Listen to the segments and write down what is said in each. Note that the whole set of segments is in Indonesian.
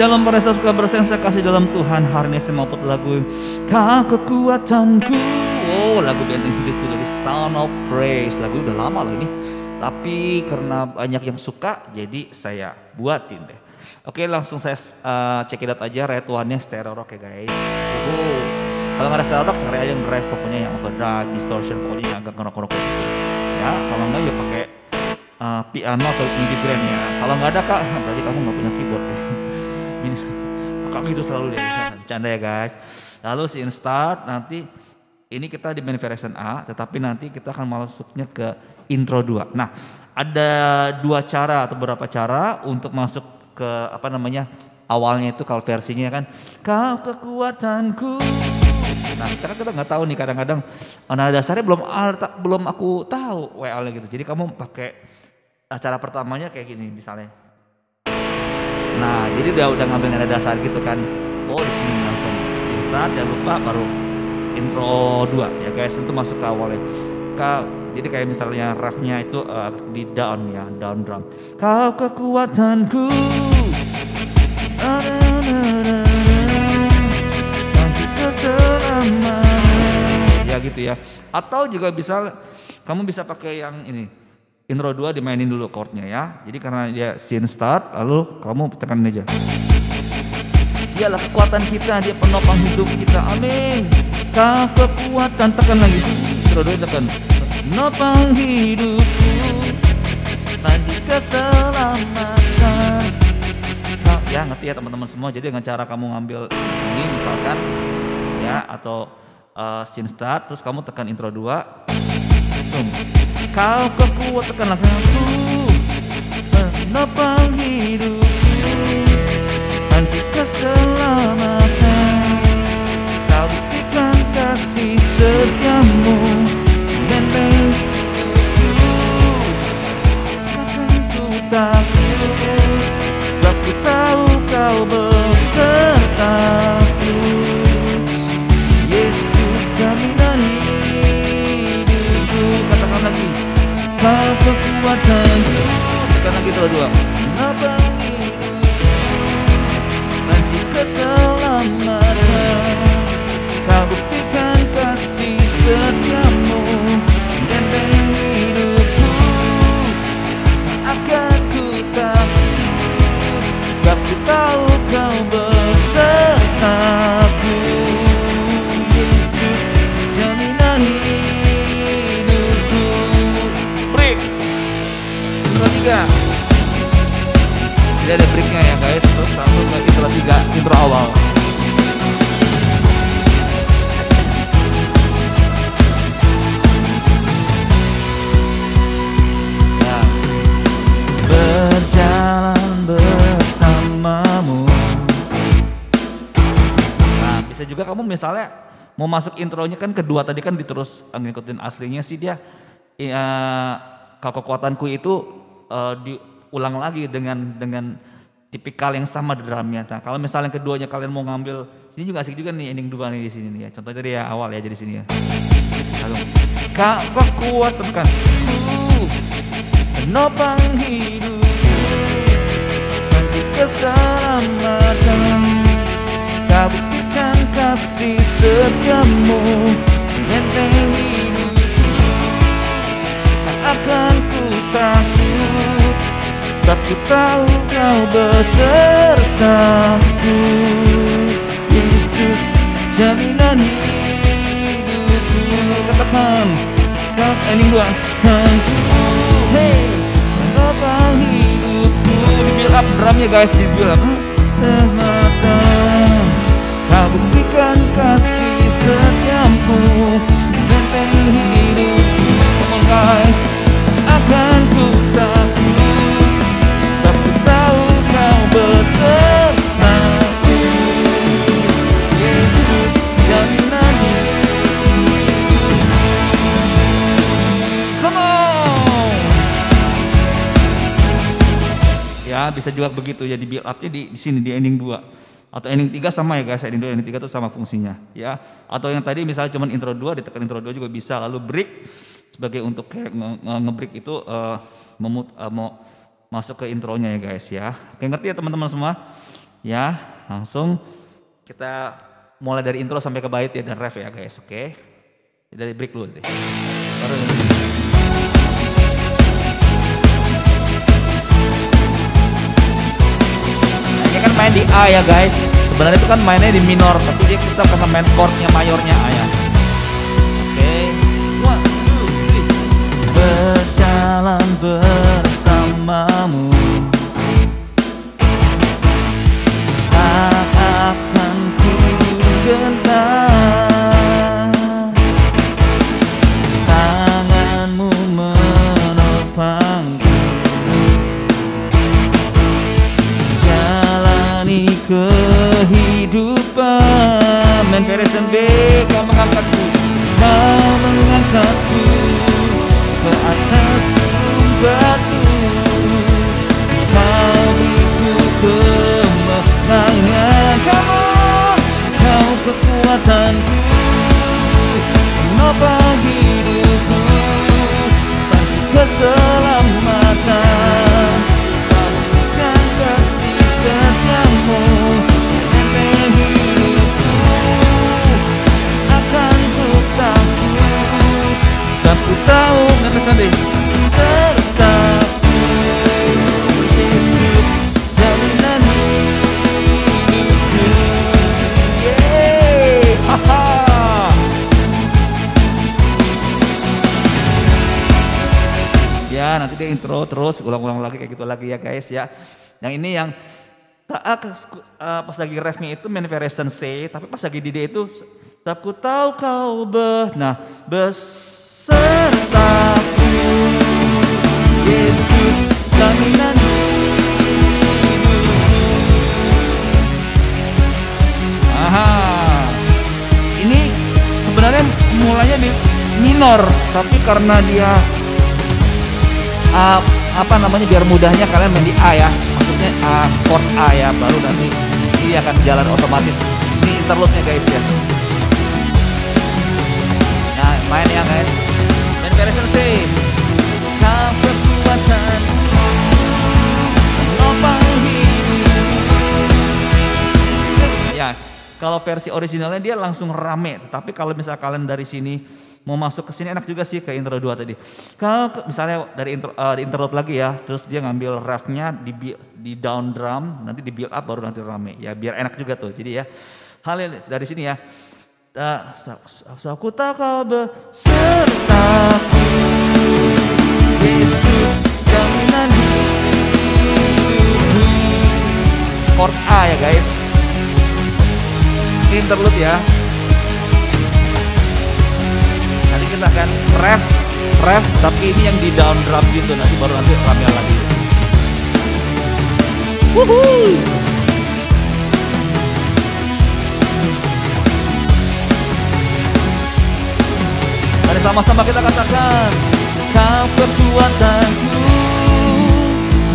Shalom para saudara kabar saya kasih dalam Tuhan. Hari ini saya mau lagu Kau kekuatanku. Oh lagu band hidupku dari Sound of Praise. Lagu udah lama loh ini. Tapi karena banyak yang suka Jadi saya buatin deh. Oke langsung saya uh, check it out aja. Retuannya stereo rock ya guys. Oh. Kalau nggak ada stereo rock cari aja yang drive pokoknya yang overdrive, distortion pokoknya yang agak ngerok-ngerok gitu. Ya kalau nggak ya pakai uh, piano atau MIDI grand ya. Kalau nggak ada kak, berarti kamu nggak punya keyboard. Ini kakak gitu selalu deh, canda ya guys. Lalu si start nanti ini kita di main version A, tetapi nanti kita akan masuknya ke intro 2. Nah, ada dua cara atau beberapa cara untuk masuk ke apa namanya awalnya itu kalau versinya kan. Kau kekuatanku. Nah karena kita nggak tahu nih kadang-kadang mana dasarnya belum belum aku tahu WL gitu. Jadi kamu pakai acara pertamanya kayak gini misalnya nah jadi udah udah ngambil nada dasar gitu kan. Oh di sini langsung scene start. Jangan lupa baru intro 2 ya guys itu masuk ke awalnya. Kau jadi kayak misalnya refnya itu uh, di down ya down drum. Kau kekuatanku. Ya gitu ya. Atau juga bisa kamu bisa pakai yang ini intro 2 dimainin dulu chordnya ya. Jadi karena dia scene start lalu kamu tekan aja. Dialah kekuatan kita dia penopang hidup kita. Amin. Kau kekuatan tekan lagi. Intro 2 tekan. Penopang hidupku. Nanti keselamatan. Ya ngerti ya teman-teman semua. Jadi dengan cara kamu ngambil di sini misalkan ya atau uh, scene start terus kamu tekan intro 2 langsung kau kekuat tekan aku penopang hidupku. Nanti keselamatan. Kau buktikan kasih setiamu. Benteng hidupku akan ku takut dua dua nanti keselamatan. Kau buktikan kasih setiamu. Dan hidupku. Akan ku sebab tahu kau Yesus tidak ada breaknya ya guys. Terus langsung ke intro tiga intro awal. Bersamamu. Nah, bisa juga kamu misalnya mau masuk intronya kan kedua tadi kan diterus ngikutin aslinya sih dia. Ya, kekuatanku itu eh, diulang lagi dengan dengan tipikal yang sama di drumnya. Nah, kalau misalnya keduanya kalian mau ngambil ini juga asik juga nih ending dua nih di sini nih ya. Contohnya dari ya awal ya jadi sini ya. Lalu kau kekuatanku penopang hidup nanti keselamatan kau buktikan kasih setiamu Hey, kenapa hidupku Di build up drumnya guys, di build up bisa juga begitu ya di build up-nya di, di sini di ending 2 atau ending 3 sama ya guys, ending 2 ending 3 itu sama fungsinya ya. Atau yang tadi misalnya cuma intro 2 ditekan intro 2 juga bisa lalu break sebagai untuk kayak nge-break itu uh, memut, uh, mau masuk ke intronya ya guys ya. Oke ngerti ya teman-teman semua? Ya, langsung kita mulai dari intro sampai ke bait ya dan ref ya guys, oke? Okay? Dari break dulu deh. Baru di A ya guys. Sebenarnya itu kan mainnya di minor, tapi dia kita karena main chordnya mayornya A ya. Oke, one, two, three. Berjalan bersamamu. Kehidupan Main variation B Kau mengangkatku Kau mengangkatku Ke atas batu. Kau itu kemenangan Kamu Kau kekuatanku Menopang hidupku intro terus ulang-ulang lagi kayak gitu lagi ya guys ya. Yang ini yang tak uh, pas lagi refnya itu variation C, tapi pas lagi di D itu tak ku tahu kau ber nah besertaku Yesus jaminan Aha. Ini sebenarnya mulanya di minor, tapi karena dia uh, apa namanya biar mudahnya kalian main di A ya. Maksudnya uh, chord A ya baru nanti ini akan jalan otomatis. Ini interlude-nya guys ya. Nah main ya guys. Kekuatan menopang hidup ya kalau versi originalnya dia langsung rame. Tapi kalau misal kalian dari sini mau masuk ke sini enak juga sih ke intro 2 tadi. Kalau misalnya dari intro uh, di interlude lagi ya, terus dia ngambil refnya di di down drum, nanti di build up baru nanti rame. Ya biar enak juga tuh. Jadi ya hal dari sini ya. Aku tak kau hidupku Chord A ya guys Ini interlude ya nanti kita akan ref ref tapi ini yang di down drum gitu. Nanti baru nanti rame lagi. Woohoo! Mari sama-sama kita katakan Kau kekuatanku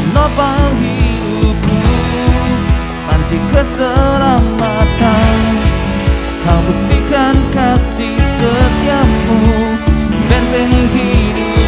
Menopang hidupku Panci keselamatan Kau buktikan kasih setiamu. Hidupku ya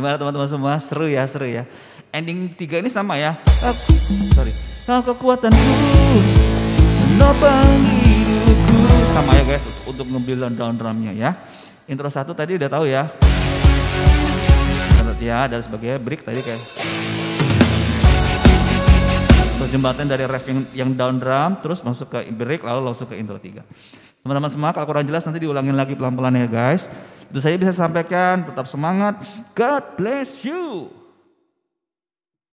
Gimana teman-teman semua? Seru ya, seru ya. Ending tiga ini sama ya. Ah, sorry. Kau kekuatanku, menopang hidupku. Sama ya guys, untuk ngebilang down drumnya ya. Intro satu tadi udah tahu ya. ya dan sebagai break tadi kayak terus jembatan dari ref yang, yang down drum terus masuk ke break lalu langsung ke intro 3 teman-teman semua kalau kurang jelas nanti diulangin lagi pelan-pelan ya guys. Itu saya bisa sampaikan tetap semangat. God bless you